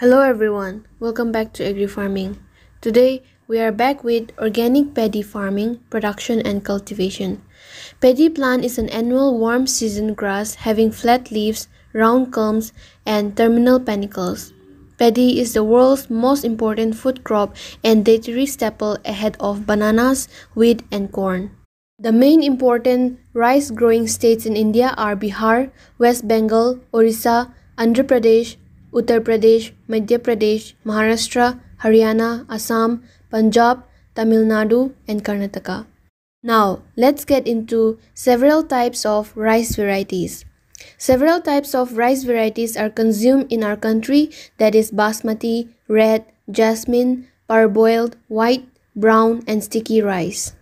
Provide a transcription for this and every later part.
Hello everyone, welcome back to Agri Farming. Today we are back with organic paddy farming, production and cultivation. Paddy plant is an annual warm season grass having flat leaves, round culms and terminal panicles. Paddy is the world's most important food crop and dietary staple ahead of bananas, wheat and corn. The main important rice growing states in India are Bihar, West Bengal, Orissa, Andhra Pradesh, Uttar Pradesh, Madhya Pradesh, Maharashtra, Haryana, Assam, Punjab, Tamil Nadu, and Karnataka. Now, let's get into several types of rice varieties. Several types of rice varieties are consumed in our country that is basmati, red, jasmine, parboiled, white, brown, and sticky rice.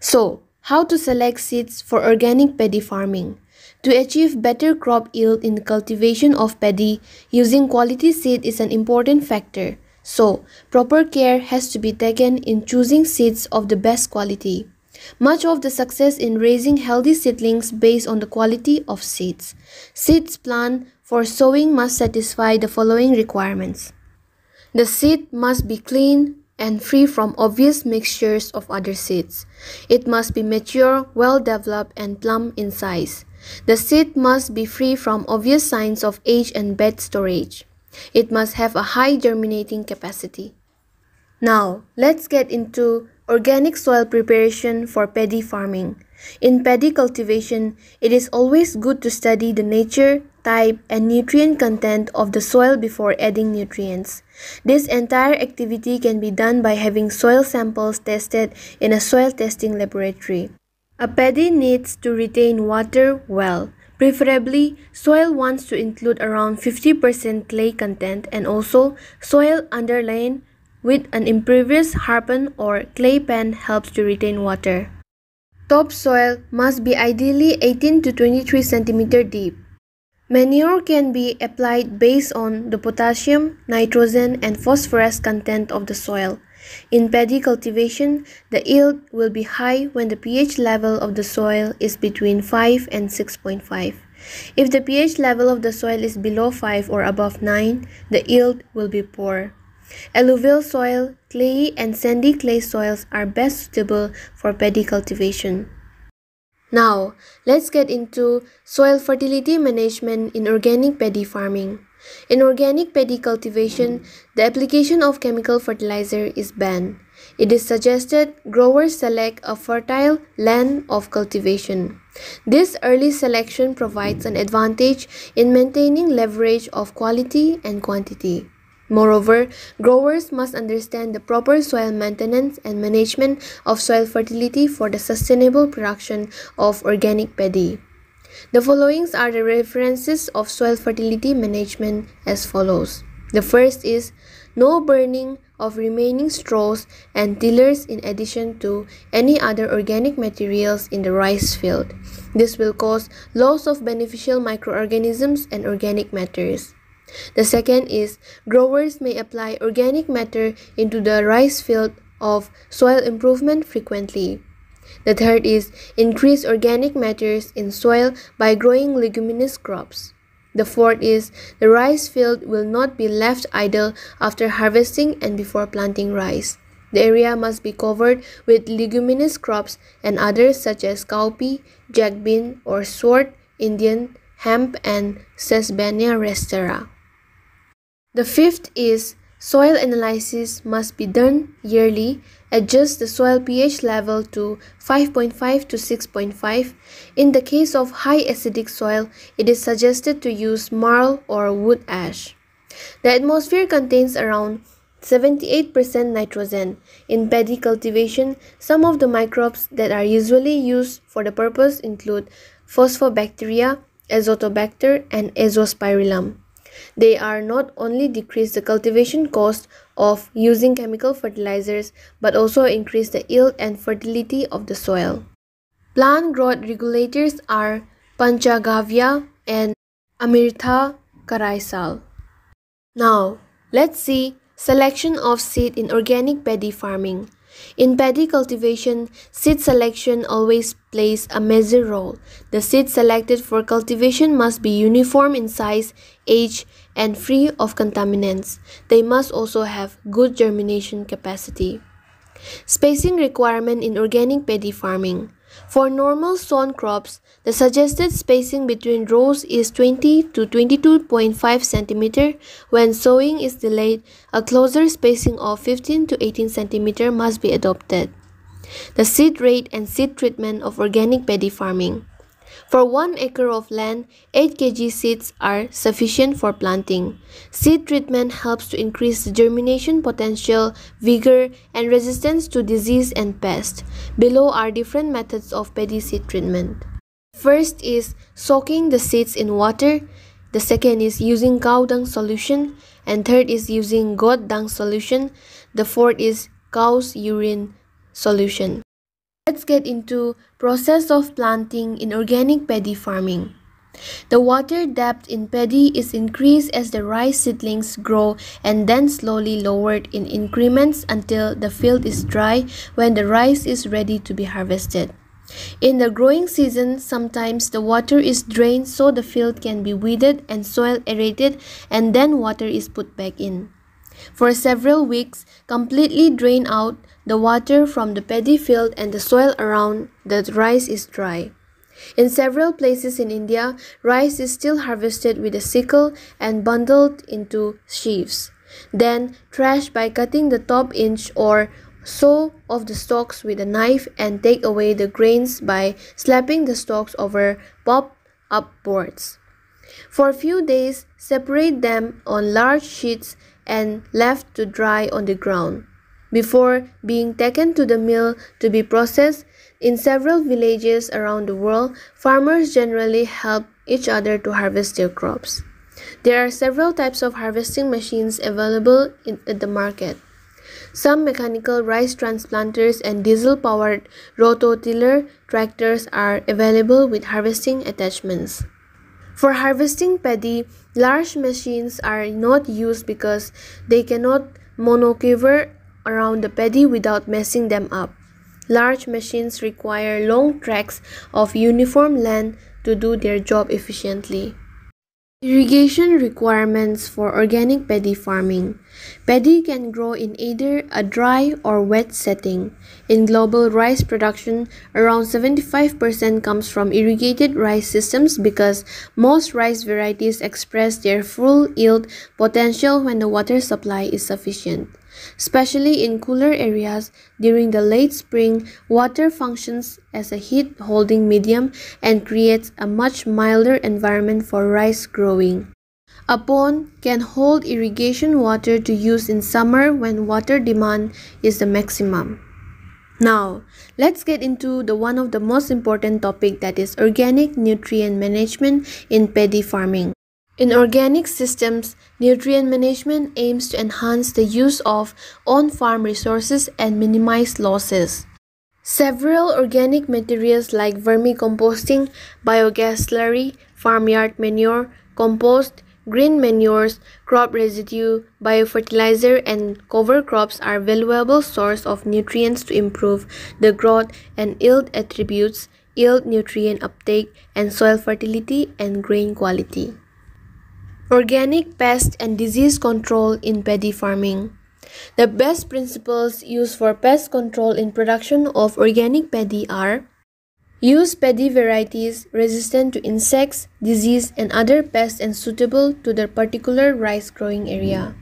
So, how to select seeds for organic paddy farming? To achieve better crop yield in the cultivation of paddy, using quality seed is an important factor. So, proper care has to be taken in choosing seeds of the best quality. Much of the success in raising healthy seedlings based on the quality of seeds. Seeds plant for sowing must satisfy the following requirements. The seed must be clean and free from obvious mixtures of other seeds. It must be mature, well developed, and plump in size. The seed must be free from obvious signs of age and bad storage. It must have a high germinating capacity. Now, let's get into organic soil preparation for paddy farming. In paddy cultivation, it is always good to study the nature, type, and nutrient content of the soil before adding nutrients. This entire activity can be done by having soil samples tested in a soil testing laboratory. A paddy needs to retain water well. Preferably, soil wants to include around 50% clay content and also soil underlain with an impervious hardpan or clay pan helps to retain water. Topsoil must be ideally 18 to 23 cm deep. Manure can be applied based on the potassium, nitrogen, and phosphorus content of the soil. In paddy cultivation, the yield will be high when the pH level of the soil is between 5 and 6.5. If the pH level of the soil is below 5 or above 9, the yield will be poor. Alluvial soil, clayey and sandy clay soils are best suitable for paddy cultivation. Now, let's get into soil fertility management in organic paddy farming. In organic paddy cultivation, the application of chemical fertilizer is banned. It is suggested growers select a fertile land of cultivation. This early selection provides an advantage in maintaining leverage of quality and quantity. Moreover, growers must understand the proper soil maintenance and management of soil fertility for the sustainable production of organic paddy. The followings are the references of soil fertility management as follows. The first is no burning of remaining straws and tillers in addition to any other organic materials in the rice field. This will cause loss of beneficial microorganisms and organic matters. The second is growers may apply organic matter into the rice field of soil improvement frequently. The third is increase organic matters in soil by growing leguminous crops. The fourth is the rice field will not be left idle after harvesting and before planting rice. The area must be covered with leguminous crops and others such as cowpea, jack bean or sword, Indian, hemp and Sesbania rostrata. The fifth is soil analysis must be done yearly. Adjust the soil pH level to 5.5 to 6.5. In the case of high acidic soil, it is suggested to use marl or wood ash. The atmosphere contains around 78% nitrogen. In paddy cultivation, some of the microbes that are usually used for the purpose include phosphobacteria, azotobacter, and azospirillum. They are not only decrease the cultivation cost of using chemical fertilizers but also increase the yield and fertility of the soil. Plant growth regulators are Panchagavya and Amirtha Karaisal. Now, let's see selection of seed in organic paddy farming. In paddy cultivation, seed selection always plays a major role. The seed selected for cultivation must be uniform in size, age, and free of contaminants. They must also have good germination capacity. Spacing requirement in organic paddy farming. For normal sown crops, the suggested spacing between rows is 20 to 22.5 cm. When sowing is delayed, a closer spacing of 15 to 18 cm must be adopted. The seed rate and seed treatment of organic paddy farming. For 1 acre of land, 8 kg seeds are sufficient for planting. Seed treatment helps to increase germination potential, vigor, and resistance to disease and pest. Below are different methods of paddy seed treatment. First is soaking the seeds in water. The second is using cow dung solution. And third is using goat dung solution. The fourth is cow's urine solution. Let's get into process of planting in organic paddy farming. The water depth in paddy is increased as the rice seedlings grow and then slowly lowered in increments until the field is dry when the rice is ready to be harvested. In the growing season, sometimes the water is drained so the field can be weeded and soil aerated and then water is put back in. For several weeks, completely drain out the water from the paddy field and the soil around the rice is dry. In several places in India, rice is still harvested with a sickle and bundled into sheaves, then thrashed by cutting the top inch or so of the stalks with a knife and take away the grains by slapping the stalks over pop up boards. For a few days, separate them on large sheets and left to dry on the ground before being taken to the mill to be processed. In several villages around the world, farmers generally help each other to harvest their crops. There are several types of harvesting machines available in, at the market. Some mechanical rice transplanters and diesel powered rototiller tractors are available with harvesting attachments. For harvesting paddy, large machines are not used because they cannot monoculture around the paddy without messing them up. Large machines require long tracts of uniform land to do their job efficiently. Irrigation requirements for organic paddy farming. Paddy can grow in either a dry or wet setting. In global rice production, around 75% comes from irrigated rice systems because most rice varieties express their full yield potential when the water supply is sufficient. Especially in cooler areas during the late spring, water functions as a heat holding medium and creates a much milder environment for rice growing. A pond can hold irrigation water to use in summer when water demand is the maximum. Now, let's get into the one of the most important topic that is organic nutrient management in paddy farming. In organic systems, nutrient management aims to enhance the use of on-farm resources and minimize losses. Several organic materials like vermicomposting, biogas slurry, farmyard manure, compost, green manures, crop residue, biofertilizer, and cover crops are valuable source of nutrients to improve the growth and yield attributes, yield nutrient uptake, and soil fertility and grain quality. Organic pest and disease control in paddy farming. The best principles used for pest control in production of organic paddy are Use paddy varieties resistant to insects, disease, and other pests and suitable to the particular rice growing area.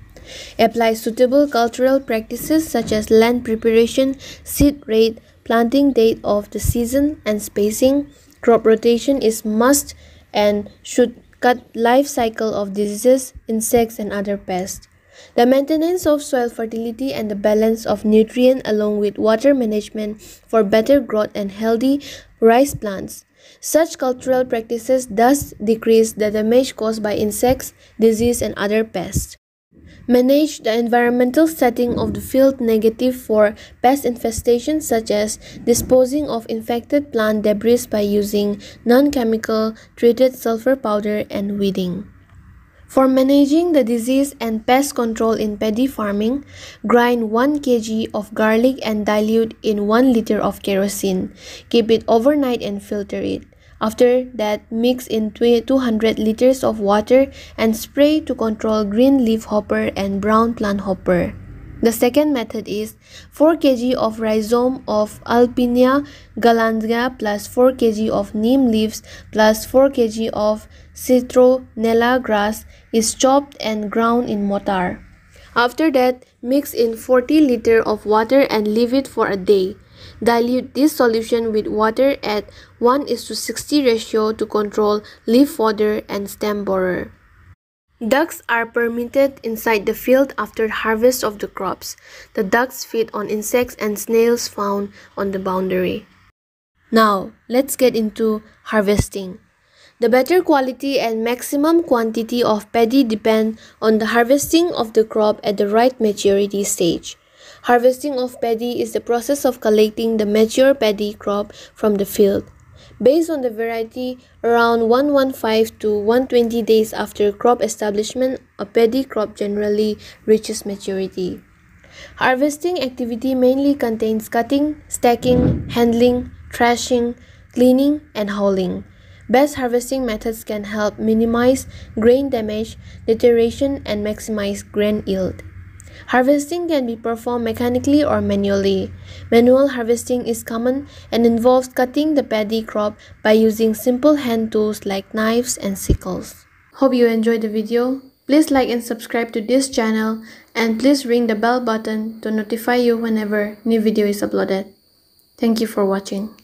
Apply suitable cultural practices such as land preparation, seed rate, planting date of the season, and spacing. Crop rotation is must and should cut life cycle of diseases, insects, and other pests. The maintenance of soil fertility and the balance of nutrient along with water management for better growth and healthy rice plants. Such cultural practices thus decrease the damage caused by insects, disease, and other pests. Manage the environmental setting of the field negative for pest infestation such as disposing of infected plant debris by using non-chemical treated sulfur powder and weeding. For managing the disease and pest control in paddy farming, grind 1 kg of garlic and dilute in 1 liter of kerosene. Keep it overnight and filter it. After that, mix in 200 liters of water and spray to control green leaf hopper and brown plant hopper. The second method is 4 kg of rhizome of Alpinia galandria plus 4 kg of neem leaves plus 4 kg of citronella grass is chopped and ground in mortar. After that, mix in 40 liter of water and leave it for a day. Dilute this solution with water at 1 is to 60 ratio to control leaf folder and stem borer. Ducks are permitted inside the field after harvest of the crops. The ducks feed on insects and snails found on the boundary. Now, let's get into harvesting. The better quality and maximum quantity of paddy depend on the harvesting of the crop at the right maturity stage. Harvesting of paddy is the process of collecting the mature paddy crop from the field. Based on the variety, around 115 to 120 days after crop establishment, a paddy crop generally reaches maturity. Harvesting activity mainly contains cutting, stacking, handling, thrashing, cleaning, and hauling. Best harvesting methods can help minimize grain damage, deterioration, and maximize grain yield. Harvesting can be performed mechanically or manually. Manual harvesting is common and involves cutting the paddy crop by using simple hand tools like knives and sickles. Hope you enjoyed the video. Please like and subscribe to this channel and please ring the bell button to notify you whenever new video is uploaded. Thank you for watching.